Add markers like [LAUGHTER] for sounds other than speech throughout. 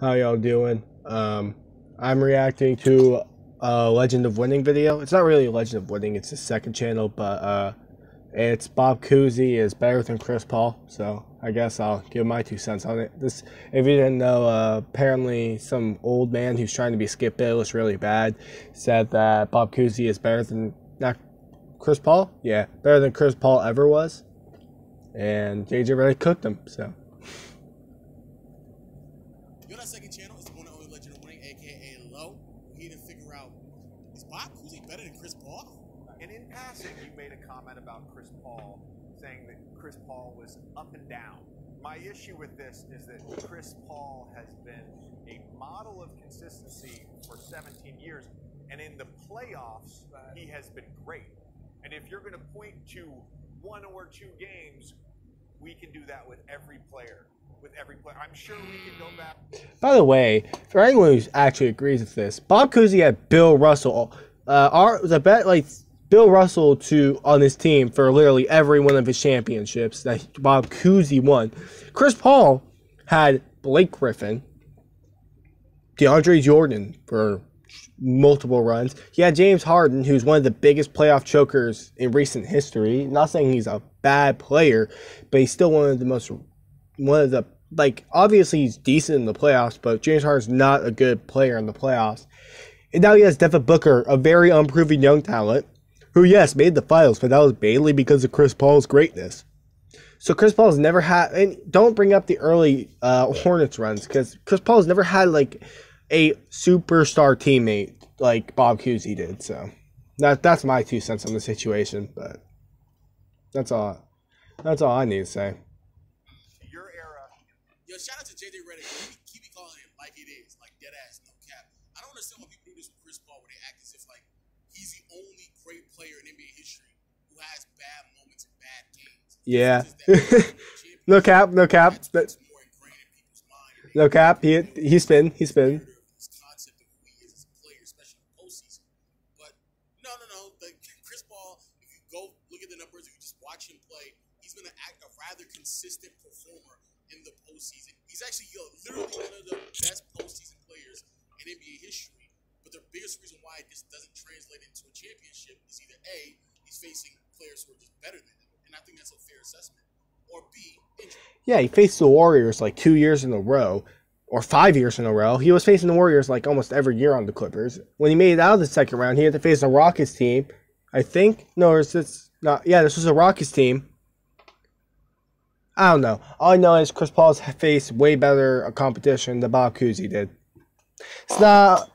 How y'all doing? Um, I'm reacting to a Legend of Winning video. It's not really a Legend of Winning, it's a second channel, but uh, it's Bob Cousy is better than Chris Paul, so I guess I'll give my two cents on it. This, if you didn't know, uh, apparently some old man who's trying to be Skip Bayless really bad said that Bob Cousy is better than not Chris Paul. Yeah, better than Chris Paul ever was, and JJ really cooked him. So. Low. We need to figure out is Bob Cousy better than Chris Paul? And in passing, you made a comment about Chris Paul, saying that Chris Paul was up and down. My issue with this is that Chris Paul has been a model of consistency for 17 years, and in the playoffs, he has been great. And if you're going to point to one or two games, we can do that with every player. With every I'm sure we can go back. By the way, for anyone who actually agrees with this, Bob Cousy had Bill Russell, uh, our the bet like Bill Russell to on his team for literally every one of his championships that Bob Cousy won. Chris Paul had Blake Griffin, DeAndre Jordan for multiple runs. He had James Harden, who's one of the biggest playoff chokers in recent history. Not saying he's a bad player, but he's still one of the most one of the like obviously he's decent in the playoffs, but James Harden's not a good player in the playoffs. And now he has Devin Booker, a very unproven young talent, who yes made the finals, but that was mainly because of Chris Paul's greatness. So Chris Paul's never had, and don't bring up the early uh, Hornets runs because Chris Paul's never had like a superstar teammate like Bob Cousy did. So that that's my two cents on the situation, but that's all. That's all I need to say. Yo, shout out to JJ Redick. Keep, keep calling him like it is, like dead ass, no cap. I don't understand why people do this with Chris Paul, where they act as if like he's the only great player in NBA history who has bad moments and bad games. Yeah. It's just that [LAUGHS] championship, No cap, no cap, that's but what's more ingrained in people's mind. and they no cap. He he's been he's been. scared of this concept of who he is as a player, especially in the postseason. But no, no, no. Like Chris Paul, if you go look at the numbers, if you just watch him play, he's been a, act- a rather consistent performer in the postseason. He's actually literally one of the best postseason players in NBA history. But the biggest reason why just doesn't translate into a championship is either A, he's facing players who are just better than him, and I think that's a fair assessment, or B, injury. Yeah, he faced the Warriors like two years in a row, or five years in a row. He was facing the Warriors like almost every year on the Clippers. When he made it out of the second round, he had to face the Rockets team. I think no, it's this not. Yeah, this was a Rockets team. I don't know. All I know is Chris Paul's faced way better competition than Bob Cousy did. It's not.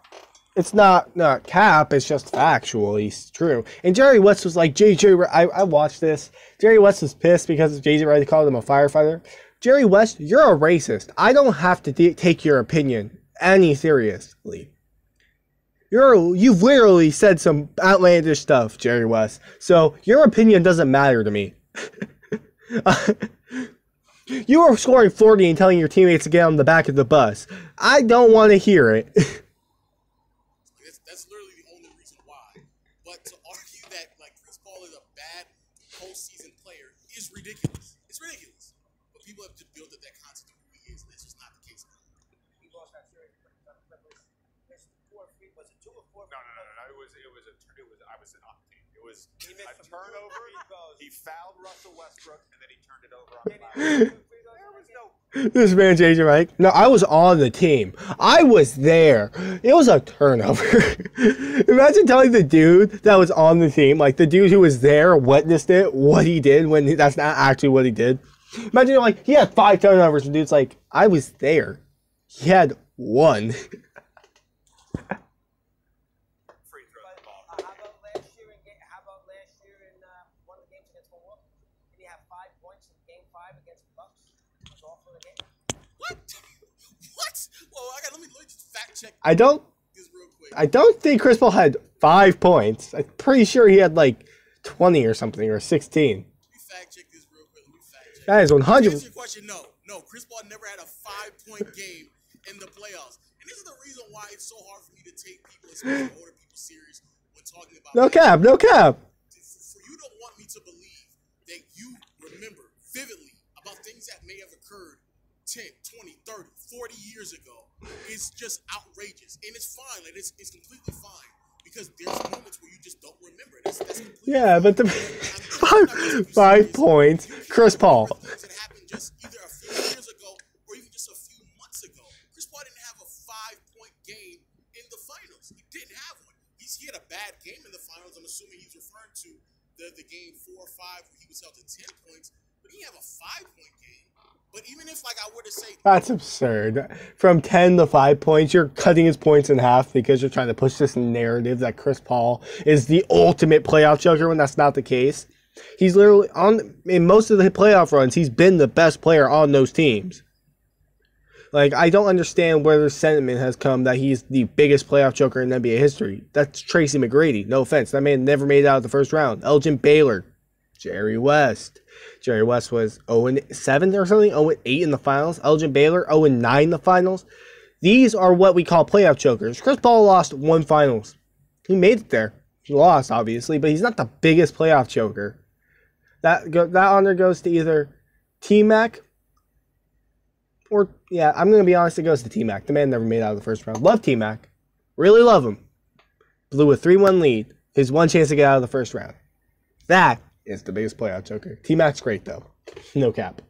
It's not not cap. It's just factually true. And Jerry West was like JJ. I I watched this. Jerry West was pissed because JJ Redick called him a firefighter. Jerry West, you're a racist. I don't have to de- take your opinion any seriously. You're you've literally said some outlandish stuff, Jerry West. So your opinion doesn't matter to me. [LAUGHS] you were scoring 40 and telling your teammates to get on the back of the bus. I don't want to hear it. [LAUGHS] That's, that's literally the only reason why. But to argue that like Chris Paul is a bad postseason player is ridiculous. It's ridiculous. But people have just built up that concept of who he is, and that's just not the case. he lost that series against the Clippers. Missed four free. Was it two or four? no, no, no, no, no. It was, it was a, it was. I was on the team. It was He missed a turnover. He fouled Russell Westbrook, and then he turned it over on Then the he line. missed two free throws There was no this man JJ Mike. No, I was on the team. I was there. It was a turnover. [LAUGHS] Imagine telling the dude that was on the team, like the dude who was there, witnessed it, what he did when he- that's not actually what he did. Imagine like he had five turnovers, and dude's like, I was there. He had one. [LAUGHS] free throw But, the ball. uh, how about last year in game, how about last year in uh, one of the games against Milwaukee? Did he have five points in game five against Bucks? Was off for the game. What? [LAUGHS] what? Well, I got let me let me just fact check I don't this real quick. I don't think Chris Paul had five points. I'm pretty sure he had like twenty or something or sixteen. Let me fact check this real quick. Let me fact check. That is one To hundred. answer your question, no, no. Chris Paul never had a five-point game in the playoffs, and this is the reason why it's so hard for me to take people, especially older people, serious when talking about. No cap, no cap. For you to want me to believe that you remember vividly about things that may have occurred 10, 20, 30, 40 years ago is just outrageous. And it's fine. Like it's, it's completely fine. Because there's moments where you just don't remember. That's, that's Yeah, but the [LAUGHS] five, five points. Chris Paul. that happened just either a few years ago or even just a few months ago. Chris Paul didn't have a five point game in the finals. He didn't have one. He's, he had a bad game in the finals. I'm assuming he's referring to the, the game four or five where he was held to 10 points, he have a five point game. But even if, like, I were to say, [LAUGHS] That's absurd. From 10 to 5 points, you're cutting his points in half because you're trying to push this narrative that Chris Paul is the ultimate playoff choker when that's not the case. He's literally on in most of the playoff runs, he's been the best player on those teams. Like I don't understand where the sentiment has come that he's the biggest playoff choker in NBA history. That's Tracy McGrady. No offense, that man never made it out of the first round. Elgin Baylor, Jerry West. Jerry West was 0 7 or something, 0 8 in the finals. Elgin Baylor 0 9 in the finals. These are what we call playoff chokers. Chris Paul lost one finals. He made it there. He lost, obviously, but he's not the biggest playoff choker. That go, that honor goes to either T Mac or yeah, I'm gonna be honest, it goes to T Mac. The man never made out of the first round. Love T Mac, really love him. Blew a three-one lead. His one chance to get out of the first round. That is the biggest playoff choker. T Mac's great though, no cap.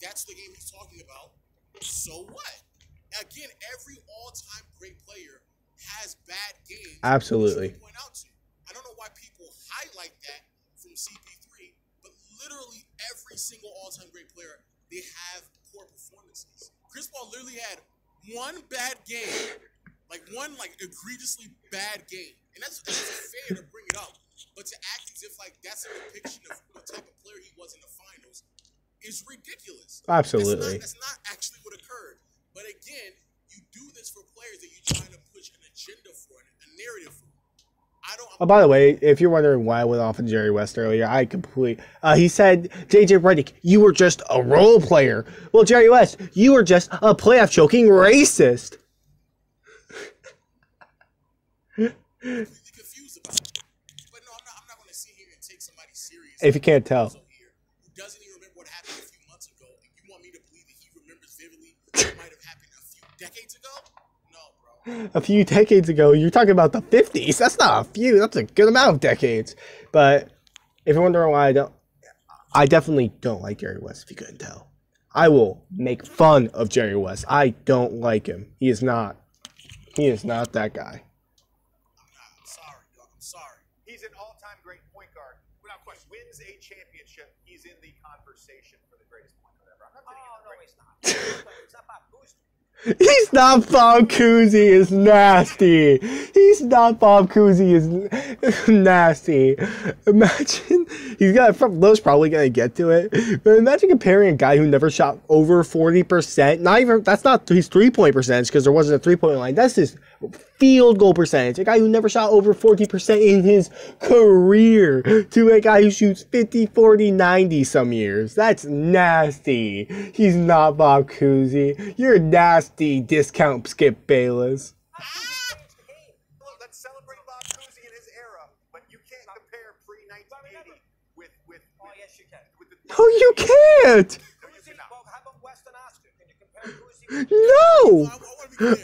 that's the game he's talking about. So what? Again, every all-time great player has bad games. Absolutely. Point out to. I don't know why people highlight that from CP3, but literally every single all-time great player, they have poor performances. Chris Paul literally had one bad game, like one like egregiously bad game, and that's, that's fair to bring it up. But to act as if like that's a depiction of what type of player he was in the finals is ridiculous. Absolutely. That's not, that's not actually what occurred. But again, you do this for players that you're trying to push an agenda for, a narrative for. I don't. Oh, by the way, if you're wondering why I went off on Jerry West earlier, I completely. Uh, he said, JJ Redick, you were just a role player. Well, Jerry West, you were just a playoff choking racist. [LAUGHS] completely confused about it. But no, I'm not. I'm not going to sit here and take somebody serious. If you can't tell. doesn't even remember what happened a few months ago, and you want me to believe that he remembers vividly what [LAUGHS] might have happened a few decades ago? No, bro. A few decades ago, you're talking about the 50s. That's not a few, that's a good amount of decades. But if you're wondering why I don't, I definitely don't like Jerry West, if you couldn't tell. I will make fun of Jerry West. I don't like him. He is not. He is not that guy. I'm not. I'm sorry, dog. I'm sorry. He's an all-time great point guard. Without question, wins a championship. He's in the conversation for the greatest point guard ever. I'm not Oh, saying he's not Bob Cousy is nasty. He's not Bob Cousy is nasty. Imagine he's got Lowe's probably gonna get to it. But imagine comparing a guy who never shot over forty percent. Not even that's not his three point percentage because there wasn't a three point line. That's his field goal percentage. A guy who never shot over forty percent in his career to a guy who shoots 50, 40, 90 some years. That's nasty. He's not Bob Cousy. You're nasty discount Skip Bayless. Look, let's celebrate Bob Cousy in his era, but you can't compare pre-1980 with with Oh, yes, you can. with the. No, you can't. No, you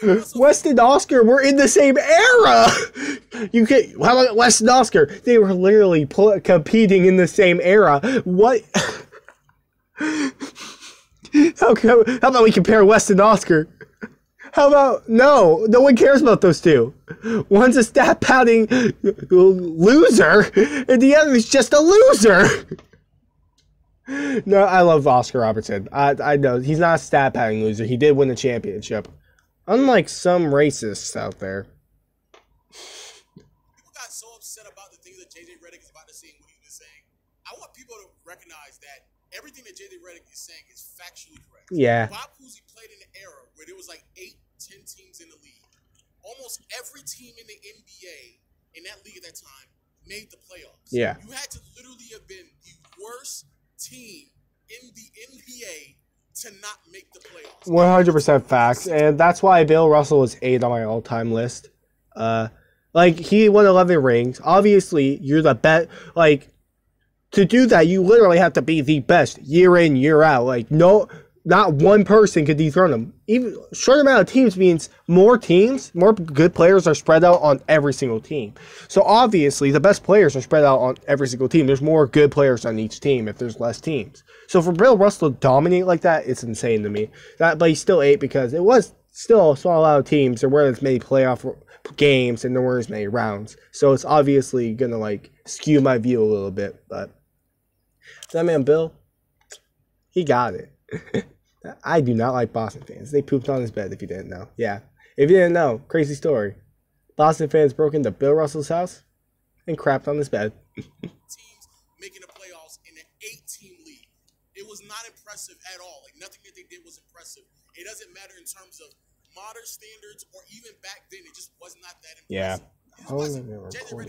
Cousy, cannot. well, how about West and Oscar? Were in the same era. [LAUGHS] You can How about West and Oscar? They were literally competing in the same era. What? [LAUGHS] how, how, about we compare West and Oscar? How about no? No one cares about those two. One's a stat padding loser, and the other is just a loser. [LAUGHS] No, I love Oscar Robertson. I I know he's not a stat padding loser. He did win the championship. Unlike some racists out there. people got so upset about the things that JJ Redick is about to say and what he's been saying. I want people to recognize that everything that JJ Redick is saying is factually correct. Yeah. Bob Cousy played in an era where there was like eight, ten teams in the league. Almost every team in the NBA in that league at that time made the playoffs. Yeah. You had to literally have been the worst team in the NBA to not make the playoffs. One hundred percent facts, and that's why Bill Russell is eight on my all-time list. Uh, like he won eleven rings. Obviously, you're the best. Like to do that, you literally have to be the best year in, year out. Like no, not one person could dethrone him. Even short amount of teams means more teams, more good players are spread out on every single team. So obviously, the best players are spread out on every single team. There's more good players on each team if there's less teams. So for Bill Russell to dominate like that, it's insane to me. That, but he still ate because it was still a small amount of teams. There weren't as many playoff games and there weren't as many rounds. So it's obviously gonna like skew my view a little bit. But that man Bill, he got it. [LAUGHS] I do not like Boston fans. They pooped on his bed if you didn't know. Yeah. If you didn't know, crazy story. Boston fans broke into Bill Russell's house and crapped on his bed. [LAUGHS] teams making the playoffs in an eight-team league. It was not impressive at all. Like nothing that they did was impressive. It doesn't matter in terms of modern standards or even back then. It just was not that Yeah. impressive. Just How long wasn't. have we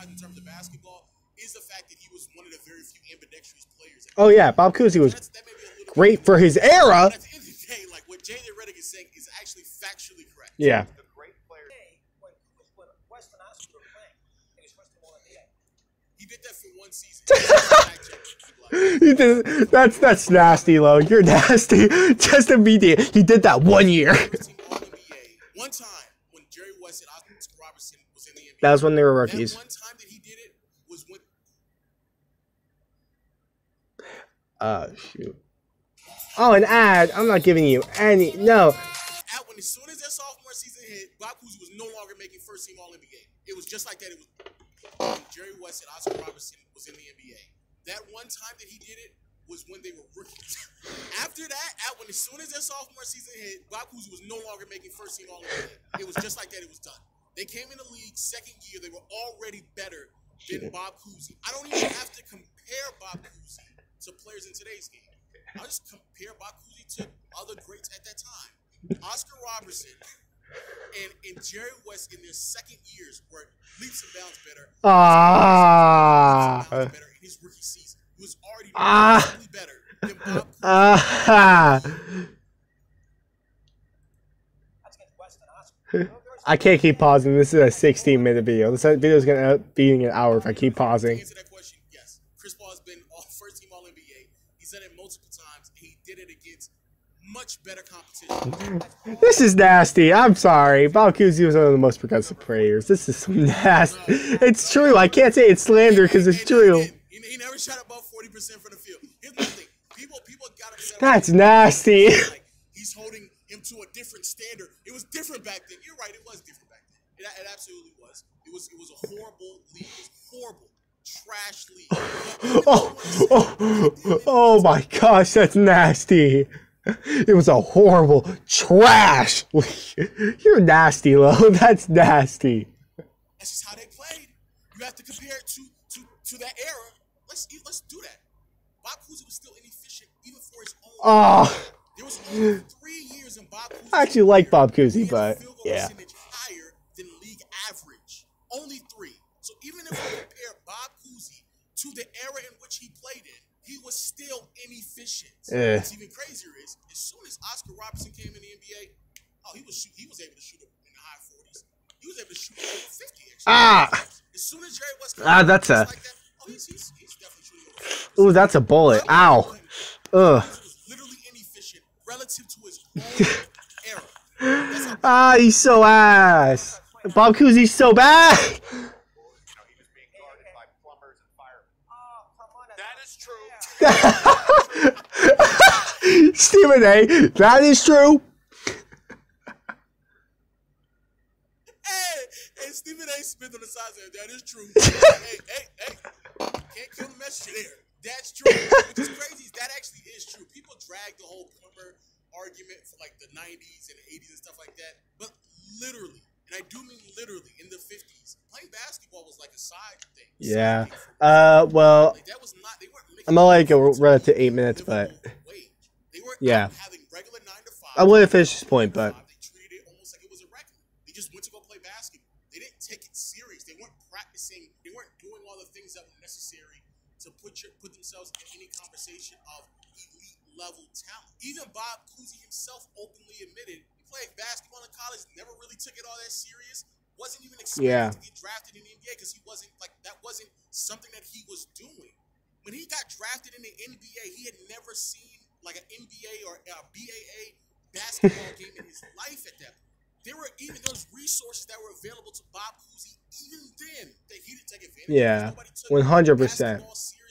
revolutionize in terms of basketball is the fact that he was one of the very few ambidextrous players. Oh yeah, Bob Cousy was that may be a little great for his era. But at the end of the day, like what Jalen Redick is saying is actually factually correct. Yeah. The great player. Hey, when, when West and Oscar were playing, he was first team All NBA. He did that for one season. [LAUGHS] Fact check. He did, that's that's nasty, Lo. You're [LAUGHS] nasty. Just immediate. He did that one year. Team All NBA. One time when Jerry West and That was when they were That rookies. one time that he did it was when Uh, shoot. Oh, an ad. I'm not giving you any. No. at when as soon as their sophomore season hit, Bob Cousy was no longer making first team All NBA. It was just like that. It was Jerry West and Oscar Robertson was in the NBA. That one time that he did it was when they were rookies. [LAUGHS] After that, at when as soon as their sophomore season hit, Bob Cousy was no longer making first team All NBA. It was just like that. It was done. They came in the league second year. They were already better than Bob Cousy. I don't even have to compare Bob Cousy to players in today's game. I'll just compare Bob Cousy to other greats at that time. Oscar Robertson and, and Jerry West in their second years were leaps and bounds better. Ah. Leaps and bounds better in his rookie season. He was already Ah. noticeably better than Bob Cousy. Ah. [LAUGHS] That's against Weston Oscar. I can't keep pausing. This is a 16 minute video. This video is gonna end up being an hour if I keep To pausing. answer that question, yes. Chris Paul has been all first team All NBA. He's done it multiple times. He did it against much better competition. This is nasty. I'm sorry. Bob was one of the most progressive players. This is some nasty. It's true. I can't say it's slander because it's true. He, never shot above 40% from the field. Here's the thing. People, people got upset. That's nasty. like he's holding to a different standard. It was different back then. You're right. It was different back then. It, it absolutely was. It was. It was a horrible league. It was horrible, trash league. [LAUGHS] Oh, oh, oh my gosh, that's nasty. It was a horrible trash. You're nasty, Lo. [LAUGHS] That's nasty. That's just how they played. You have to compare it to to to that era. Let's let's do that. Bob Cousy was still inefficient even for his own. Oh, there was only I actually like Bob Cousy, He had a but yeah. higher than league average. Only three. So even if we compare Bob Cousy to the era in which he played in, he was still inefficient. Eh. What's even crazier is, as soon as Oscar Robertson came in the NBA, oh, he was shoot, he was able to shoot in the high forties. He was able to shoot over fifty. Actually. Ah. As soon as Jerry West Ah, that's a- like that, oh, he's, he's, he's definitely shooting Ooh, that's a bullet. Ow. Ugh. He was literally inefficient relative to his [LAUGHS] own era. Ah, he's so ass. Bob Cousy's so bad. You know, he was being guarded by plumbers and firemen. Oh, come on. That is true. [LAUGHS] Stephen A. That is true. Hey, hey, Stephen A. Smith on the side said that is true. [LAUGHS] hey, hey, hey, can't kill the messenger there. That's true. Which is [LAUGHS] crazy. That actually is true. People drag the whole plumber argument for like the 90s and 80s and stuff like that. But literally, and I do mean literally, in the 50s, playing basketball was like a side thing. Side Yeah. thing Uh, well, like that was not. They weren't. I'm let it a We're to eight minutes, but wage. They weren't Yeah. having regular nine to five. I wouldn't finish this point, but to put themselves in any conversation of elite level talent. Even Bob Cousy himself openly admitted he played basketball in college, never really took it all that serious. Wasn't even expected Yeah. to get drafted in the NBA because he wasn't like that wasn't something that he was doing. When he got drafted in the NBA, he had never seen like an NBA or a BAA basketball [LAUGHS] game in his life at that. There were even those resources that were available to Bob Cousy even then that he didn't take advantage of. Yeah, 100%.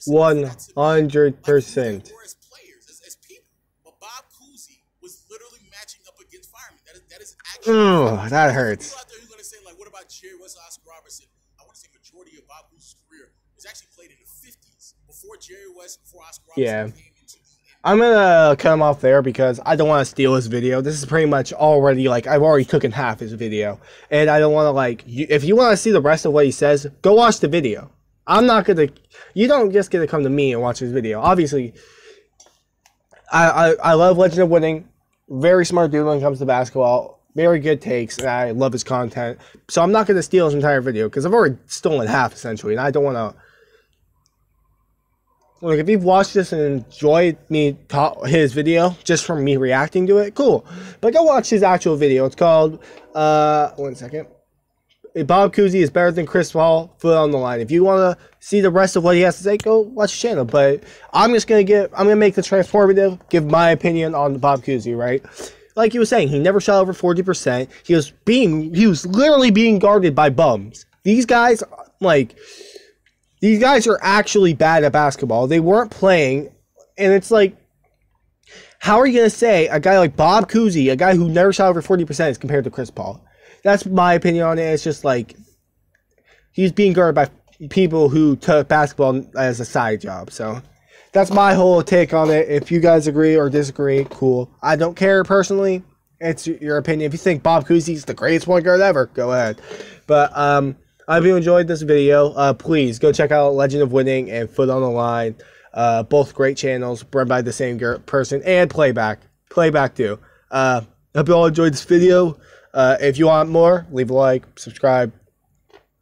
Basketball seriously enough for that to be Hundred percent. they were as players, as, as people. But Bob Cousy was literally matching up against firemen. That is, that is actually. Ugh, that hurts. People out there who to say, like, what about Jerry West, Oscar Robertson? I want to say majority of Bob Cousy's career was actually played in the 50s, before Jerry West, before Oscar Robertson Yeah. came into. I'm gonna cut him off there because I don't want to steal his video. This is pretty much already like I've already taken half his video, and I don't want to like. You, if you want to see the rest of what he says, go watch the video. I'm not gonna. You don't just get to come to me and watch his video. Obviously, I I, I love Legend of Winning. Very smart dude when it comes to basketball. Very good takes, and I love his content. So I'm not gonna steal his entire video because I've already stolen half essentially, and I don't want to. Like if you've watched this and enjoyed me talk his video just from me reacting to it, cool. But go watch his actual video. It's called uh one second. Bob Cousy is better than Chris Paul. Foot on the line. If you want to see the rest of what he has to say, go watch his channel. But I'm just gonna get. I'm gonna make the transformative. Give my opinion on Bob Cousy. Right. Like he was saying, he never shot over forty percent. He was being. He was literally being guarded by bums. These guys, like, these guys are actually bad at basketball. They weren't playing, and it's like, how are you gonna say a guy like Bob Cousy, a guy who never shot over forty percent, is compared to Chris Paul? That's my opinion on it. It's just like he's being guarded by people who took basketball as a side job. So that's my whole take on it. If you guys agree or disagree, cool. I don't care personally. It's your opinion. If you think Bob Cousy's the greatest point guard ever, go ahead. But um, I hope you enjoyed this video. Uh, please go check out Legend of Winning and Foot on the Line. Uh, both great channels run by the same person and playback. Playback too. Uh, hope you all enjoyed this video. Uh, if you want more, leave a like, subscribe,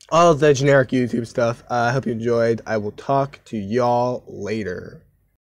all the generic YouTube stuff. Uh, I hope you enjoyed. I will talk to y'all later.